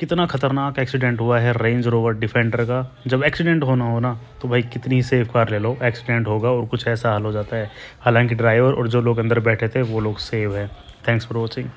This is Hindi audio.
कितना ख़तरनाक एक्सीडेंट हुआ है रेंज रोवर डिफेंडर का? जब एक्सीडेंट होना हो ना तो भाई कितनी सेफ़ कार ले लो एक्सीडेंट होगा और कुछ ऐसा हाल हो जाता है। हालाँकि ड्राइवर और जो लोग अंदर बैठे थे, वो लोग सेव है। Thanks for watching